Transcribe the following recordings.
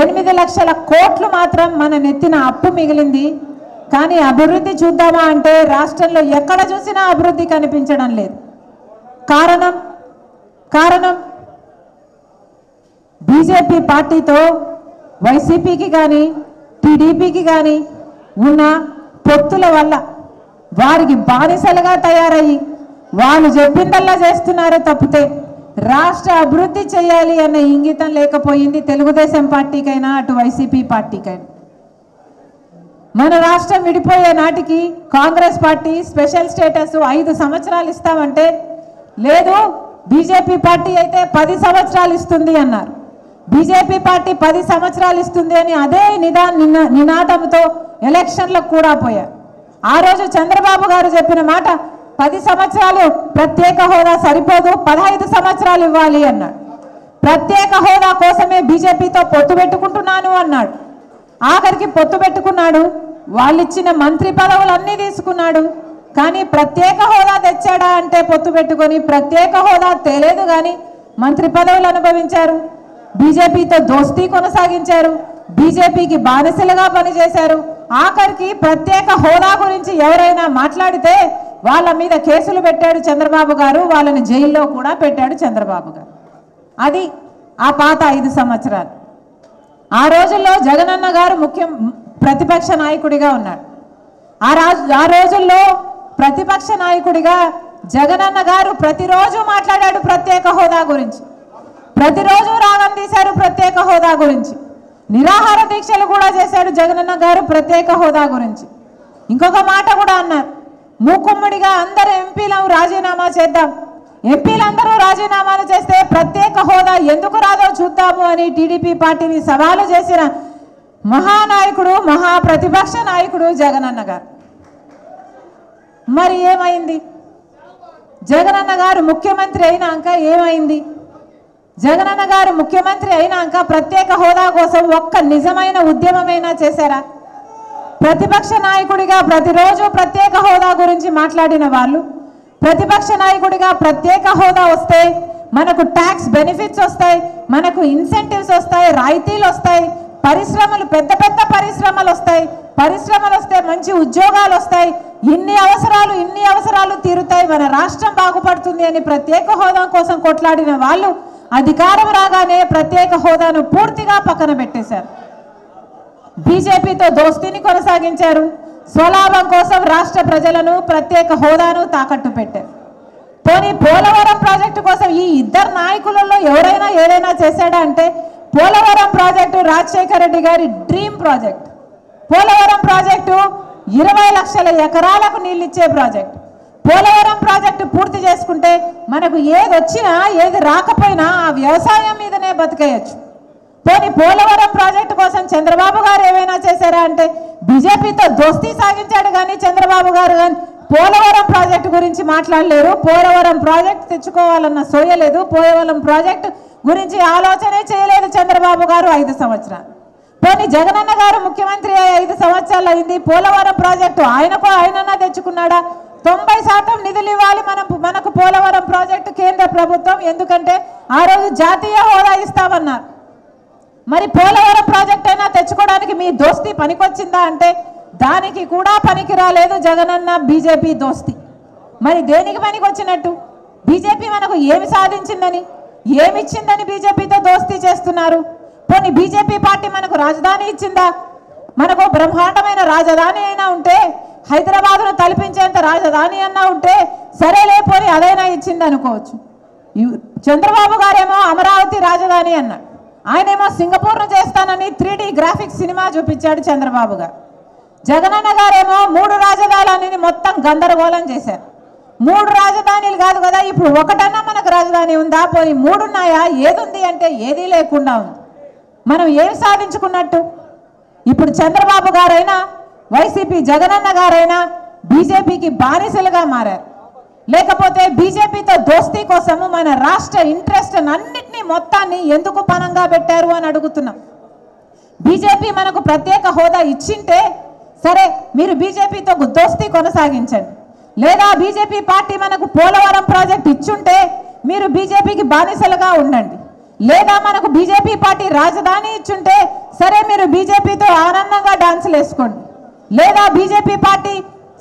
ఎనిమిది లక్షల కోట్లు మాత్రం మన నెత్తిన అప్పు మిగిలింది. కానీ అభివృద్ధి చూద్దామా అంటే రాష్ట్రంలో ఎక్కడ చూసినా అభివృద్ధి కనిపించడం లేదు. కారణం కారణం బీజేపీ పార్టీతో వైసీపీకి కానీ టీడీపీకి కానీ ఉన్న పొత్తుల వల్ల వారికి బానిసలుగా తయారయ్యి వాళ్ళు చెప్పిందల్లా చేస్తున్నారే తప్పితే రాష్ట్ర అభివృద్ధి చేయాలి అన్న ఇంగితం లేకపోయింది తెలుగుదేశం పార్టీకైనా అటు వైసీపీ పార్టీకైనా. మన రాష్ట్రం విడిపోయే నాటికి కాంగ్రెస్ పార్టీ స్పెషల్ స్టేటస్ ఐదు సంవత్సరాలు ఇస్తామంటే లేదు బీజేపీ పార్టీ అయితే పది సంవత్సరాలు ఇస్తుంది అన్నారు. బీజేపీ పార్టీ పది సంవత్సరాలు ఇస్తుంది అని అదే నిదా నినాదంతో ఎలక్షన్లకు కూడా పోయారు. ఆ రోజు చంద్రబాబు గారు చెప్పిన మాట పది సంవత్సరాలు ప్రత్యేక హోదా సరిపోదు పదహైదు సంవత్సరాలు ఇవ్వాలి అన్నాడు. ప్రత్యేక హోదా కోసమే బీజేపీతో పొత్తు పెట్టుకుంటున్నాను అన్నాడు. ఆఖరికి పొత్తు పెట్టుకున్నాడు. వాళ్ళు ఇచ్చిన మంత్రి పదవులన్నీ తీసుకున్నాడు. కానీ ప్రత్యేక హోదా తెచ్చాడా అంటే పొత్తు పెట్టుకొని ప్రత్యేక హోదా తెలియదు కానీ మంత్రి పదవులు అనుభవించారు. బీజేపీతో దోస్తీ కొనసాగించారు. బీజేపీకి బానిసలుగా పనిచేశారు. ఆఖరికి ప్రత్యేక హోదా గురించి ఎవరైనా మాట్లాడితే వాళ్ళ మీద కేసులు పెట్టాడు చంద్రబాబు గారు వాళ్ళని జైల్లో కూడా పెట్టాడు చంద్రబాబు గారు. అది ఆ పాత ఐదు సంవత్సరాలు. ఆ రోజుల్లో జగనన్న గారు ముఖ్యం ప్రతిపక్ష నాయకుడిగా ఉన్నాడు. ఆ రాజు ఆ రోజుల్లో ప్రతిపక్ష నాయకుడిగా జగనన్న గారు ప్రతిరోజు మాట్లాడాడు ప్రత్యేక హోదా గురించి. ప్రతిరోజు రాగం తీశారు ప్రత్యేక హోదా గురించి. నిరాహార దీక్షలు కూడా చేశాడు జగనన్న గారు ప్రత్యేక హోదా గురించి. ఇంకొక మాట కూడా అన్నారు. మూకుమ్మడిగా అందరు ఎంపీలం రాజీనామా చేద్దాం. ఎంపీలందరూ రాజీనామాలు చేస్తే ప్రత్యేక హోదా ఎందుకు రాదో చూద్దాము అని టీడీపీ పార్టీని సవాలు చేసిన మహానాయకుడు మహా ప్రతిపక్ష నాయకుడు జగనన్న గారు. మరి ఏమైంది? జగనన్న గారు ముఖ్యమంత్రి అయినాక ఏమైంది? జగనన్న గారు ముఖ్యమంత్రి అయినాక ప్రత్యేక హోదా కోసం ఒక్క నిజమైన ఉద్యమమైనా చేశారా? ప్రతిపక్ష నాయకుడిగా ప్రతిరోజు ప్రత్యేక హోదా గురించి మాట్లాడిన వాళ్ళు ప్రతిపక్ష నాయకుడిగా ప్రత్యేక హోదా వస్తే మనకు ట్యాక్స్ బెనిఫిట్స్ వస్తాయి మనకు ఇన్సెంటివ్స్ వస్తాయి రాయితీలు వస్తాయి పరిశ్రమలు పెద్ద పెద్ద పరిశ్రమలు వస్తాయి పరిశ్రమలు వస్తే మంచి ఉద్యోగాలు వస్తాయి ఇన్ని అవసరాలు ఇన్ని అవసరాలు తీరుతాయి మన రాష్ట్రం బాగుపడుతుంది అని ప్రత్యేక హోదా కోసం కొట్లాడిన వాళ్ళు అధికారం రాగానే ప్రత్యేక హోదాను పూర్తిగా పక్కన పెట్టేశారు. బీజేపీతో దోస్తీని కొనసాగించారు. స్వలాభం కోసం రాష్ట్ర ప్రజలను ప్రత్యేక హోదాను తాకట్టు పెట్టారు. పోనీ పోలవరం ప్రాజెక్టు కోసం ఈ ఇద్దరు నాయకులలో ఎవరైనా ఏదైనా చేశాడా అంటే పోలవరం ప్రాజెక్టు రాజశేఖర రెడ్డి గారి డ్రీమ్ ప్రాజెక్ట్. పోలవరం ప్రాజెక్టు ఇరవై లక్షల ఎకరాలకు నీళ్ళిచ్చే ప్రాజెక్ట్. పోలవరం ప్రాజెక్టు పూర్తి చేసుకుంటే మనకు ఏది వచ్చినా ఏది రాకపోయినా ఆ వ్యవసాయం మీదనే బతికేయచ్చు. పోనీ పోలవరం ప్రాజెక్టు కోసం చంద్ర చేశారా అంటే బీజేపీతో దోస్తీ సాగించాడు కానీ చంద్రబాబు గారు కానీ పోలవరం ప్రాజెక్టు గురించి మాట్లాడలేరు. పోలవరం ప్రాజెక్టు తెచ్చుకోవాలన్న సోయలేదు పోలవరం ప్రాజెక్టు గురించి ఆలోచనే చేయలేదు చంద్రబాబు గారు ఐదు సంవత్సరాలు. పోనీ జగనన్న గారు ముఖ్యమంత్రి ఐదు సంవత్సరాలు అయింది. పోలవరం ప్రాజెక్టు ఆయనకు ఆయనన్నా తెచ్చుకున్నాడా? తొంభై శాతం నిధులు ఇవ్వాలి మనం మనకు పోలవరం ప్రాజెక్టు కేంద్ర ప్రభుత్వం. ఎందుకంటే ఆ రోజు జాతీయ హోదా ఇస్తామన్నారు. మరి పోలవరం ప్రాజెక్ట్ అయినా తెచ్చుకోవడానికి మీ దోస్తి పనికొచ్చిందా అంటే దానికి కూడా పనికి రాలేదు జగనన్న బీజేపీ దోస్తి. మరి దేనికి పనికొచ్చినట్టు? బీజేపీ మనకు ఏమి సాధించిందని ఏమిచ్చిందని బీజేపీతో దోస్తి చేస్తున్నారు? పోనీ బీజేపీ పార్టీ మనకు రాజధాని ఇచ్చిందా? మనకు బ్రహ్మాండమైన రాజధాని అయినా ఉంటే హైదరాబాద్ను తలపించేంత రాజధాని అన్నా ఉంటే సరేలే పోనీ అదైనా ఇచ్చింది అనుకోవచ్చు చంద్రబాబు గారేమో అమరావతి రాజధాని అన్నాడు. ఆయనేమో సింగపూర్ను చేస్తానని త్రీ గ్రాఫిక్స్ సినిమా చూపించాడు చంద్రబాబు గారు. జగనన్న గారేమో మూడు రాజధానులని మొత్తం గందరగోళం చేశారు. మూడు రాజధానులు కాదు కదా ఇప్పుడు ఒకటన్నా మనకు రాజధాని ఉందా? పోనీ మూడున్నాయా? ఏదుంది అంటే ఏదీ లేకుండా ఉంది. మనం ఏం సాధించుకున్నట్టు? ఇప్పుడు చంద్రబాబు గారైనా వైసీపీ జగనన్న గారైనా బీజేపీకి బానిసలుగా మారారు. లేకపోతే బీజేపీతో దోస్తీ కోసము మన రాష్ట్ర ఇంట్రెస్ట్ అన్నింటినీ మొత్తాన్ని ఎందుకు పనంగా పెట్టారు అని అడుగుతున్నాం. బీజేపీ మనకు ప్రత్యేక హోదా ఇచ్చింటే సరే మీరు బీజేపీతో దోస్తీ కొనసాగించండి. లేదా బీజేపీ పార్టీ మనకు పోలవరం ప్రాజెక్ట్ ఇచ్చుంటే మీరు బీజేపీకి బానిసలుగా ఉండండి. లేదా మనకు బీజేపీ పార్టీ రాజధాని ఇచ్చుంటే సరే మీరు బీజేపీతో ఆనందంగా డాన్సులు వేసుకోండి. లేదా బీజేపీ పార్టీ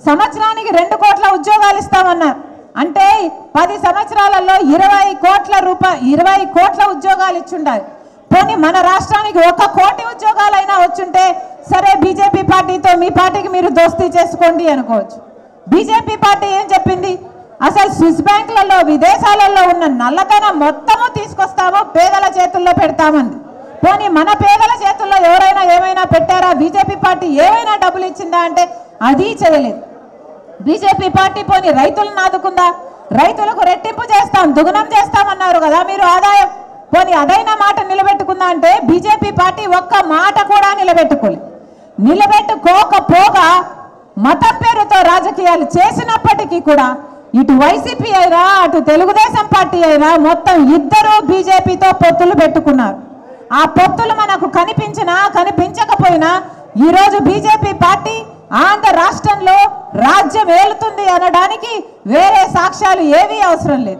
సంవత్సరానికి రెండు కోట్ల ఉద్యోగాలు ఇస్తామన్నారు. అంటే పది సంవత్సరాలలో ఇరవై కోట్ల రూపాయ ఇరవై కోట్ల ఉద్యోగాలు ఇచ్చుండాలి పోనీ మన రాష్ట్రానికి ఒక కోటి ఉద్యోగాలైనా వచ్చుంటే సరే బీజేపీ పార్టీతో మీ పార్టీకి మీరు దోస్తీ చేసుకోండి అనుకోవచ్చు. బీజేపీ పార్టీ ఏం చెప్పింది? అసలు స్విస్ బ్యాంకులలో విదేశాలలో ఉన్న నల్లధనం మొత్తము తీసుకొస్తామో పేదల చేతుల్లో పెడతామంది. పోనీ మన పేదల చేతుల్లో ఎవరైనా ఏమైనా పెట్టారా? బీజేపీ పార్టీ ఏమైనా డబ్బులు ఇచ్చిందా అంటే అది చేయలేదు. బీజేపీ పార్టీ పోని రైతులను ఆదుకుందా రైతులకు రెట్టింపు చేస్తాం దుగుణం చేస్తామన్నారు కదా మీరు ఆదాయం పోని అదైన మాట నిలబెట్టుకుందా అంటే బీజేపీ పార్టీ ఒక్క మాట కూడా నిలబెట్టుకోలే. నిలబెట్టుకోకపోగా మతం పేరుతో రాజకీయాలు చేసినప్పటికీ కూడా ఇటు వైసీపీ అయినా అటు తెలుగుదేశం పార్టీ అయినా మొత్తం ఇద్దరు బీజేపీతో పొత్తులు పెట్టుకున్నారు. ఆ పొత్తులు మనకు కనిపించినా కనిపించకపోయినా ఈరోజు బీజేపీ పార్టీ ఆంధ్ర రాష్ట్రంలో రాజ్యం ఏలుతుంది అనడానికి వేరే సాక్ష్యాలు ఏవీ అవసరం లేదు.